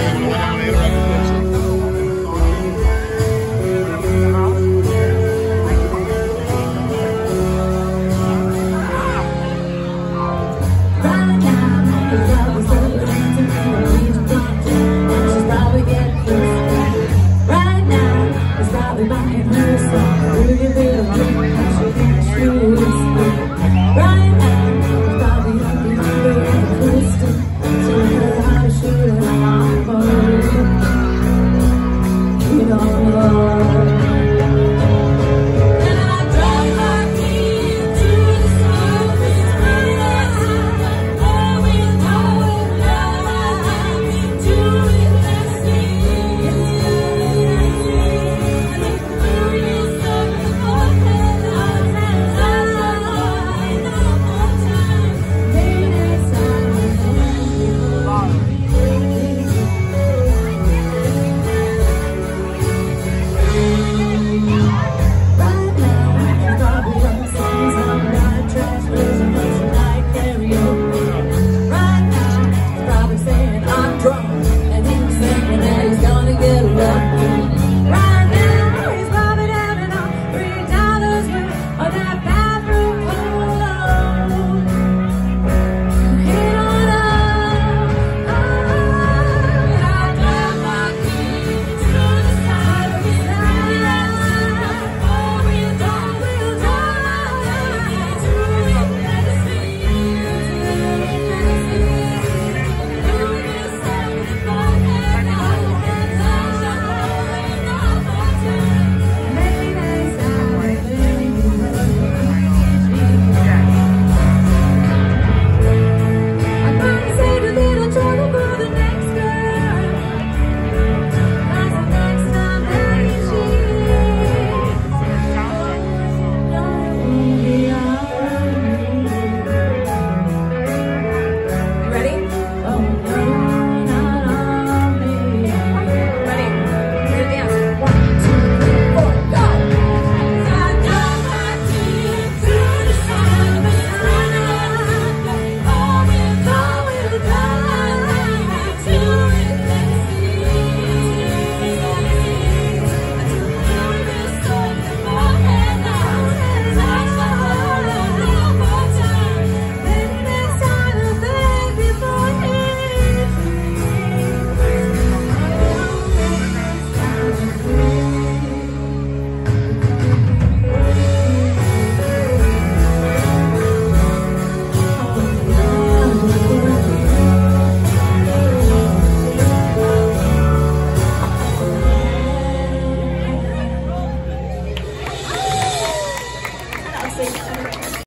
Yeah.